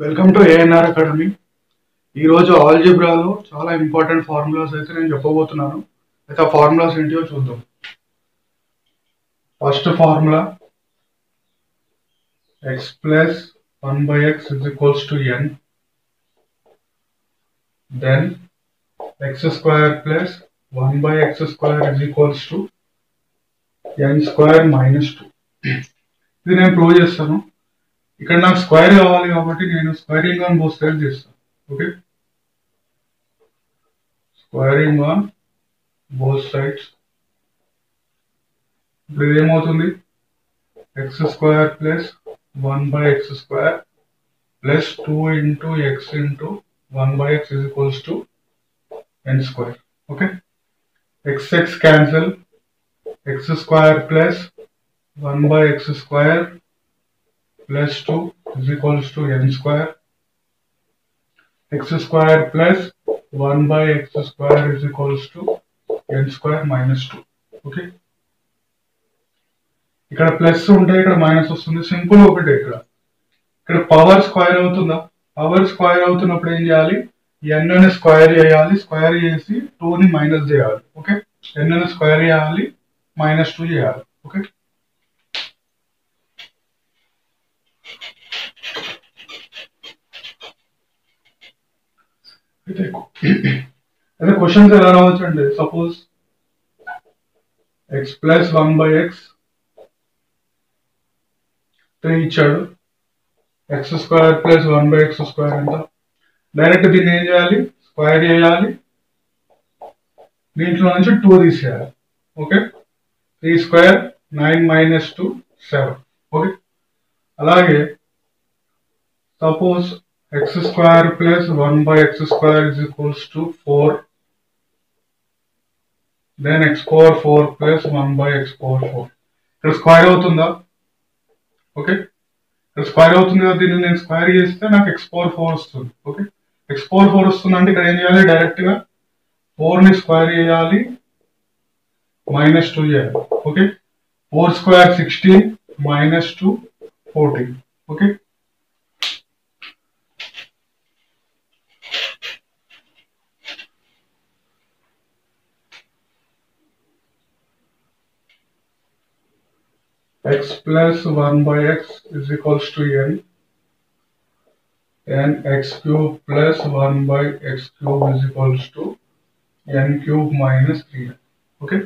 Welcome to ANR academy ఈరోజు ఆల్జిబ్రాలో చాలా important formulas అయితే నేను చెప్పబోతున్నాను. అయితే ఆ ఫార్ములాస్ ఏంటియో చూద్దాం. First formula x plus one by x is equals to n then x square plus one by x square is equals to n square minus two ఇది నేను ప్రూవ్ చేస్తాను. ఇక్కడ నాకు స్క్వేర్ కావాలి కాబట్టి నేను స్క్వేరింగ్ ఆన్ బోత్ సైడ్ చేస్తాను. Okay squaring on both sides ఇప్పుడు ఇది ఏమవుతుంది? X square plus one by x square plus two into x into one by x is equals to n square okay x x cancel x square plus one by x square plus 2 is equals to n square. X square plus 1 by x square is equals to n square minus 2 okay ఇక్కడ plus ఉంటే ఇక్కడ minus వస్తుంది. Simple ఒకటే ఇక్కడ. ఇక్కడ power square అవుతుందా? Power square అవుతున్నప్పుడు ఏం చేయాలి? ఎన్ స్క్వైర్ స్క్వేర్ చేయాలి. స్క్వేర్ చేసి టూని మైనస్ చేయాలి. ఓకే ఎన్ స్క్వైర్ స్క్వేర్ చేయాలి. మైనస్ టూ చేయాలి. ఓకే అయితే అయితే క్వశ్చన్స్ ఎలా రావచ్చు అండి suppose x plus one by x three ఇచ్చాడు. X square plus one by x square ఎంత? డైరెక్ట్ దీన్ని ఏం చేయాలి? స్క్వేర్ చేయాలి. దీంట్లో నుంచి టూ తీసేయాలి. Okay three square nine minus two seven okay అలాగే suppose x square plus 1 by x square is equals to 4 then x power 4 plus 1 by x power 4 ఇక్కడ స్క్వేర్ అవుతుందా? ఓకే ఇక్కడ స్క్వేర్ అవుతుంది కదా దీన్ని నేను స్క్వేర్ చేస్తే నాకు ఎక్స్ పవర్ ఫోర్ వస్తుంది. ఓకే ఎక్స్ పవర్ ఫోర్ వస్తుంది అంటే ఇక్కడ ఏం చేయాలి? డైరెక్ట్గా ఫోర్ని స్క్వేర్ చేయాలి. మైనస్ టూ చేయాలి. Okay four square sixteen minus two fourteen okay x plus 1 by x is equals to n and x cube plus 1 by x cube is equals to n cube minus 3n okay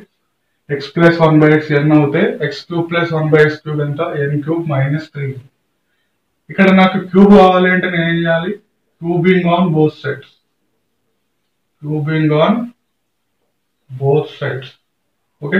x plus 1 by x n అవుతే x cube plus 1 by x cube ఎంత n cube minus 3 ఇక్కడ నాకు cube కావాలి అంటే నేను ఏం చేయాలి cubing on both sides cubing on both sides okay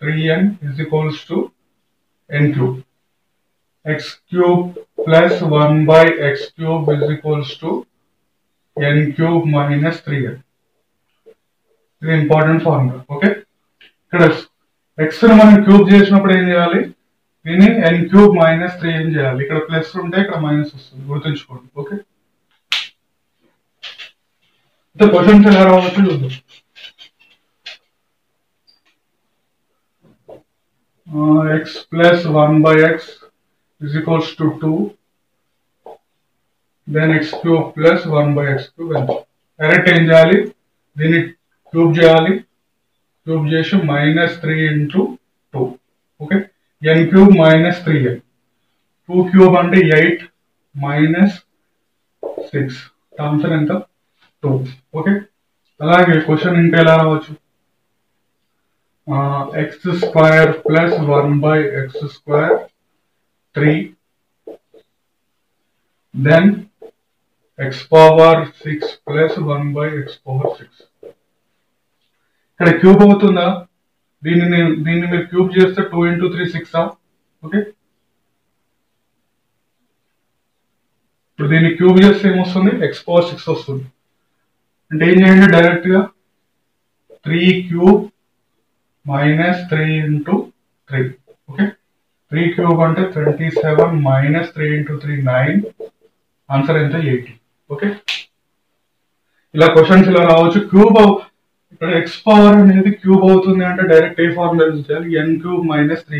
3n is equals to n cube. x cube plus 1 by x cube is equals to n cube minus 3n. ఇది important formula okay ఇక్కడ X ని మనం cube చేసినప్పుడు ఏం చేయాలి దీన్ని ఎన్ cube minus three ఏం చేయాలి ఇక్కడ ప్లస్ ఉంటే ఇక్కడ మైనస్ వస్తుంది గుర్తుంచుకోండి ఓకే అయితే క్వశ్చన్స్ ఎలా రావచ్చు చూద్దాం uh, x plus 1 by x is equals to 2 then x cube plus 1 by x cube ఎంత డైరెక్ట్ ఏం చేయాలి? దీన్ని క్యూబ్ చేయాలి. క్యూబ్ చేసి minus three into two okay n cube minus three n two cube అంటే ఎయిట్ మైనస్ సిక్స్ ఆన్సర్ ఎంత? Two okay అలాగే question ఇంకా ఎలా రావచ్చు? uh, x square plus 1 by x square 3 then x power 6 plus 1 by x power 6 ఇక్కడ cube అవుతుందా దీన్ని నేను దీన్ని మీరు క్యూబ్ చేస్తే two into three six okay ఇప్పుడు దీన్ని క్యూబ్ చేస్తే ఏమొస్తుంది ఎక్స్ పవర్ సిక్స్ వస్తుంది అంటే ఏం చేయండి డైరెక్ట్ గా three cube minus three into three okay three cube అంటే twenty seven minus three into three nine answer ఎంత? ఎయిటీ ఓకే ఇలా క్వశ్చన్స్ ఇలా రావచ్చు. క్యూబ్ ఇక్కడ ఎక్స్ పవర్ అనేది క్యూబ్ అవుతుంది అంటే డైరెక్ట్ ఏ ఫార్ములా యూజ్ చేయాలి. ఎన్ క్యూబ్ మైనస్ త్రీ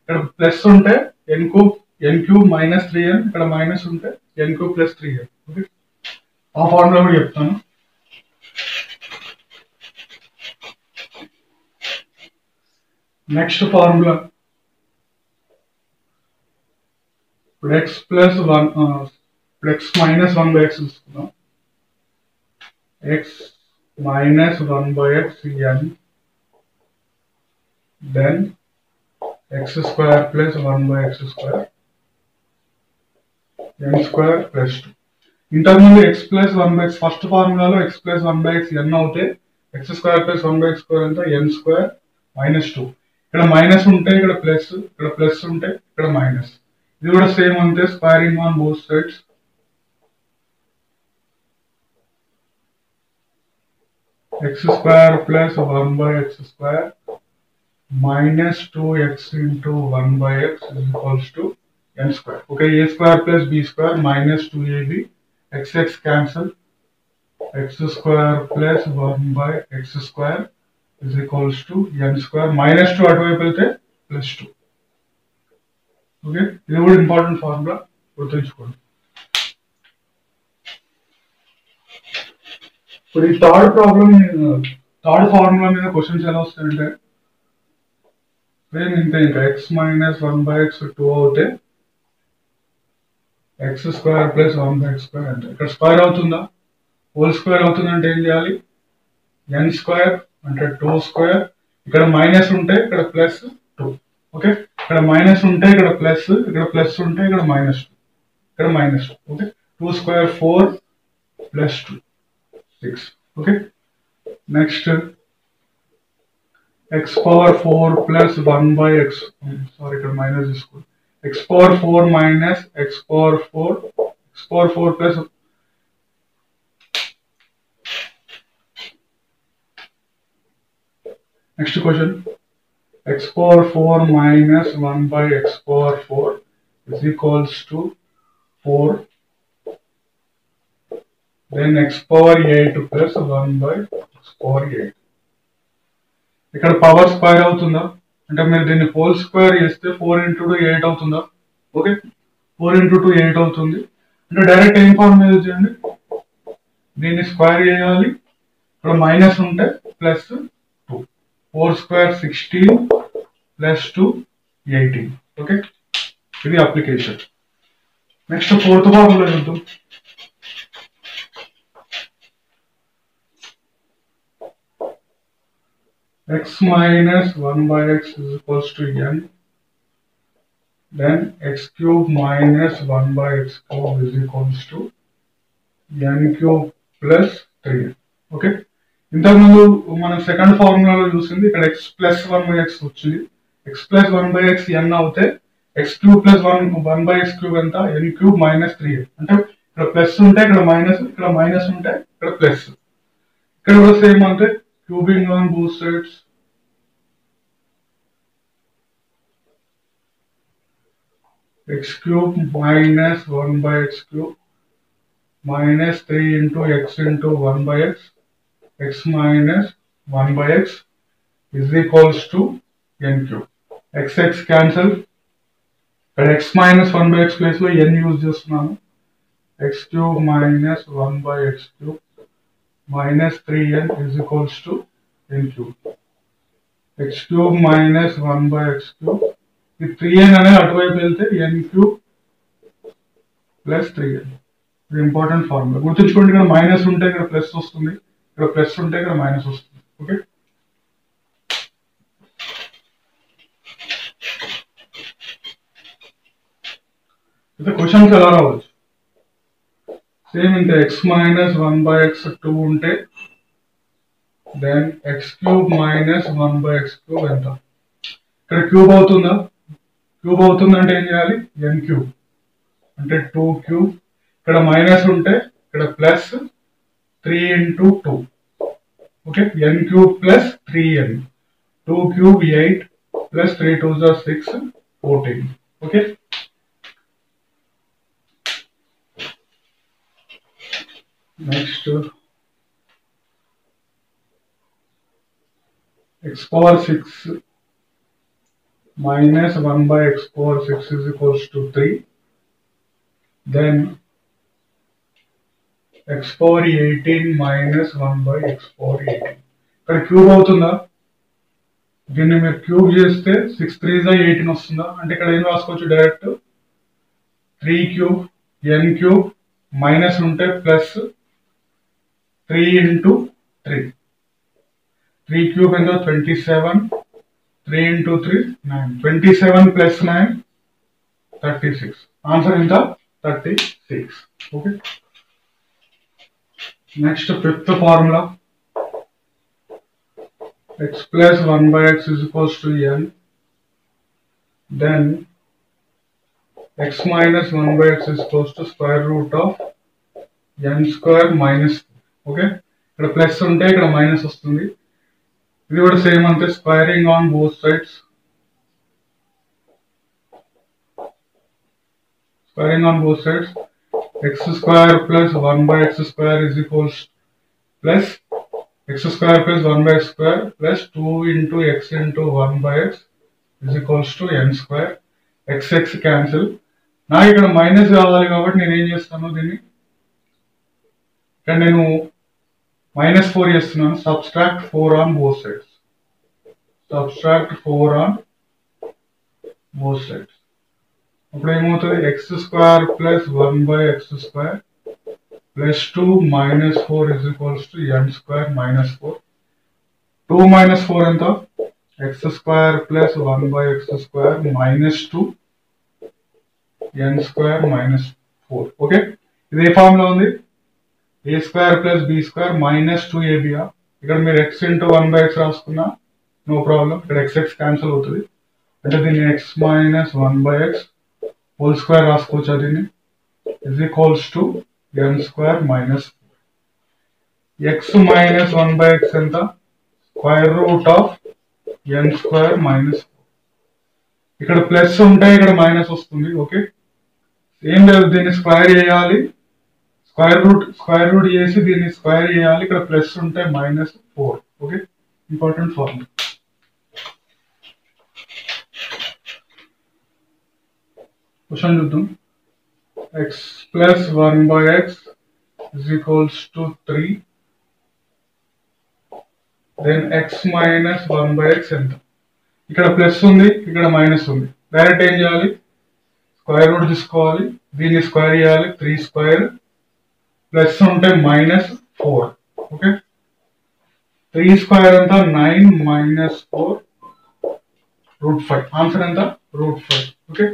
ఇక్కడ ప్లస్ ఉంటే n cube n cube minus three n ఇక్కడ మైనస్ ఉంటే n cube plus three n okay ఆ ఫార్ములా కూడా చెప్తాను. నెక్స్ట్ ఫార్ములా ఇప్పుడు ఎక్స్ ప్లస్ వన్ ఇప్పుడు x minus one by x తీసుకుందాం x minus one by x n then x square plus one by x square n square plus two ఇంతకుముందు x plus one by x first ఫార్ములాలో x plus one by x n అవుతే x square plus one by x square అంటే ఎన్ square minus two ఇక్కడ minus ఉంటే ఇక్కడ plus ఇక్కడ plus ఉంటే ఇక్కడ minus ఇది కూడా సేమ్ అంతే squaring on both sides x square plus one by x square minus two x into one by x equals to n square okay a square plus b square minus two ab x x cancel x square plus one by x square is equals to n square minus two అటువైపు వెళ్తే plus two okay ఇది కూడా important formula గుర్తుంచుకోండి. ఇప్పుడు ఈ third problem third formula మీద questions ఎలా వస్తాయంటే సేమ్ ఇంతే ఇంకా x minus one by x two అవుతే x square plus one by x square అంటే ఇక్కడ స్క్వేర్ అవుతుందా? హోల్ స్క్వేర్ అవుతుందంటే ఏం చేయాలి? ఎన్ స్క్వేర్ అంటే టూ స్క్వేర్ ఇక్కడ మైనస్ ఉంటే ఇక్కడ ప్లస్ టూ ఓకే ఇక్కడ మైనస్ ఉంటే ఇక్కడ ప్లస్ ఇక్కడ ప్లస్ ఉంటే ఇక్కడ మైనస్ టూ ఇక్కడ minus two okay two square four plus two six okay next x power four plus one by x sorry ఇక్కడ మైనస్ తీసుకోండి x power four minus x power four x power four plus next question x power 4 minus 1 by x power 4 is equals to 4 then x power 8 plus 1 by x power 8 ఇక్కడ power square అవుతుందా? అంటే మీరు దీన్ని whole square చేస్తే four into two eight అవుతుందా? Okay four into two eight అవుతుంది. అంటే direct ఏం ఫార్మ్ చేయండి? దీన్ని స్క్వేర్ చేయాలి. ఇక్కడ మైనస్ ఉంటే plus two four square sixteen plus two eighteen okay ఇది అప్లికేషన్ నెక్స్ట్ ఫోర్త్ ఫార్ములా చూద్దాం x minus 1 by x is equals to n then x cube minus 1 by x cube is equals to n cube plus 3 okay ఇంతకుముందు మనం second ఫార్ములాలో చూసింది ఇక్కడ x plus one by x వచ్చింది x plus one by x n అవుతే x cube plus one one by x cube ఎంత ఎన్ cube minus three అంటే ఇక్కడ plus ఉంటే ఇక్కడ మైనస్ ఇక్కడ మైనస్ ఉంటే ఇక్కడ ప్లస్ ఇక్కడ కూడా సేమ్ అంటే cubing on both sides x cube minus 1 by x cube minus 3 into x into 1 by x x minus 1 by x is equals to n cube x x cancel ఇక్కడ x minus 1 by x place లో n use చేస్తున్నాను x cube minus 1 by x cube minus 3n is equals to n cube x cube minus 1 by x cube ఈ three ఎన్ అనేది అటువైపు వెళ్తే n cube plus three n ఇది important formula గుర్తుంచుకోండి ఇక్కడ minus ఉంటే ఇక్కడ ప్లస్ వస్తుంది ఇక్కడ ప్లస్ ఉంటే ఇక్కడ మైనస్ వస్తుంది. ఓకే? అయితే క్వశ్చన్స్ ఎలా రావచ్చు? సేమ్ ఇంత x minus one by x two ఉంటే then x cube minus one by x cube ఎంత? ఇక్కడ క్యూబ్ అవుతుందా? క్యూబ్ అవుతుందంటే ఏం చేయాలి? N cube. అంటే టూ క్యూబ్. ఇక్కడ మైనస్ ఉంటే ఇక్కడ plus 3 into 2. Okay, n cube plus 3n. 2 cube 8 plus 3 2 is 6, 14. Okay. Next, x power 6 minus 1 by x power 6 is equals to 3. Then x power eighteen minus one by x power eighteen ఇక్కడ cube అవుతుందా? దీన్ని మీరు cube చేస్తే six three జా eighteen వస్తుందా? అంటే ఇక్కడ ఏం రాసుకోవచ్చు direct three cube n cube minus ఉంటే plus three into three three cube ఎంత? Twenty seven three into three nine twenty seven plus nine thirty six answer ఎంత? Thirty six okay next fifth formula x plus 1 by x is equals to n then x minus 1 by x is equals to square root of n square minus okay ఇక్కడ plus ఉంటే ఇక్కడ minus వస్తుంది ఇది కూడా same అంతే squaring on both sides squaring on both sides X square plus one by x square is equals plus x square plus one by x square plus two into x into one by x is equals to n square. X x cancel నాకు ఇక్కడ minus కావాలి కాబట్టి నేను ఏం చేస్తాను దీన్ని? ఇక్కడ నేను మైనస్ ఫోర్ చేస్తున్నాను. Subtract four on both sides subtract four on both sides అప్పుడు ఏమవుతుంది x square plus one by x square plus two minus four is equals to n square minus four two minus four ఎంత x square plus one by x square minus two n square minus four okay ఇది ఏ form లో ఉంది a square plus b square minus two ఏబియా ఇక్కడ మీరు x into one by x రాసుకున్నా no problem ఇక్కడ x x cancel అవుతుంది అంటే దీన్ని x minus one by x whole square రాసుకోవచ్చు దీన్ని is equals to n square minus x minus one by x ఎంత square root of n square minus ఇక్కడ plus ఉంటే ఇక్కడ మైనస్ వస్తుంది ఓకే ఏం లేదు దీన్ని స్క్వేర్ చేయాలి. స్క్వేర్ రూట్ స్క్వేర్ రూట్ చేసి దీన్ని స్క్వేర్ చేయాలి. ఇక్కడ ప్లస్ ఉంటే minus four okay important formula question చూద్దాం x plus 1 by x is equals to 3 then x minus 1 by x ఎంత ఇక్కడ ప్లస్ ఉంది ఇక్కడ మైనస్ ఉంది డైరెక్ట్ ఏం చేయాలి స్క్వేర్ రూట్ తీసుకోవాలి దీన్ని స్క్వేర్ చేయాలి త్రీ స్క్వేర్ ప్లస్ ఉంటే minus four okay three square ఎంత nine minus four root five answer ఎంత root five okay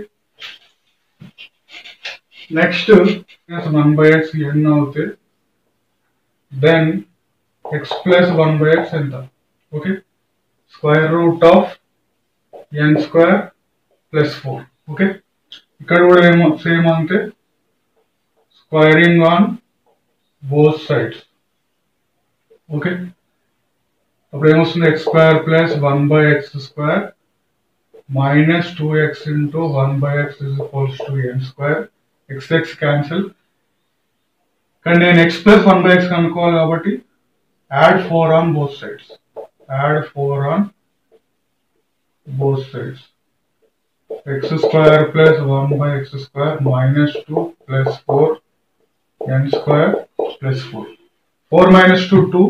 next one by x n అవుతే then x plus one by x ఎంత okay square root of n square plus four okay ఇక్కడ కూడా ఏమో same అంతే squaring on both sides okay అప్పుడు ఏమొస్తుంది x square plus one by x square minus two x into one by x is equals to n square x x cancel కానీ నేను x plus one by x కనుక్కోవాలి కాబట్టి add four on both sides add four on both sides x square plus one by x square minus two plus four n square plus four four minus two two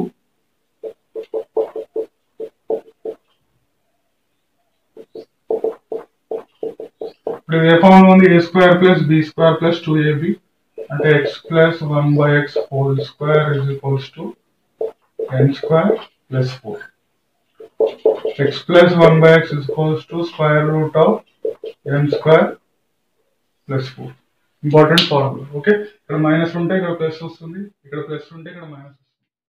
ఇప్పుడు ఏ form ఉంది a square plus b square plus two ab అంటే x plus one by x whole square is equals to n square plus four x plus one by x is equals to square root of n square plus four important formula okay ఇక్కడ minus ఉంటే ఇక్కడ plus వస్తుంది ఇక్కడ plus ఉంటే ఇక్కడ minus వస్తుంది.